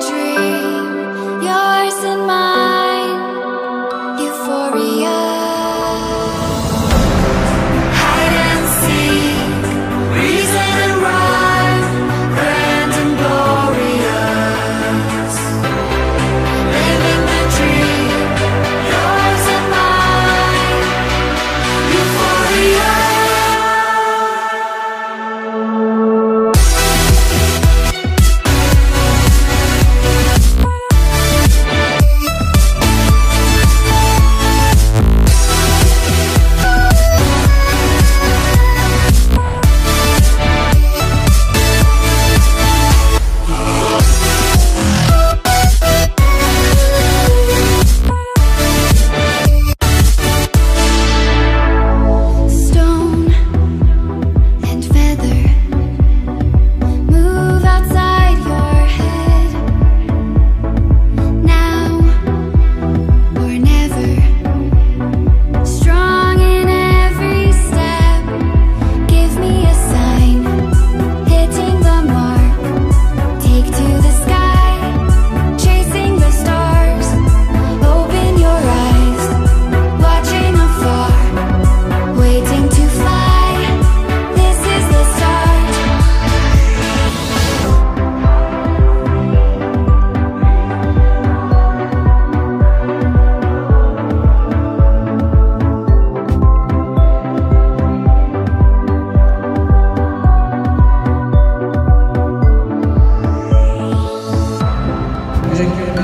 dream.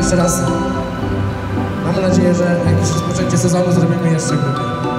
Jeszcze raz. Mamy nadzieję, że jakieś rozpoczęcie sezonu zrobimy jeszcze grubiej.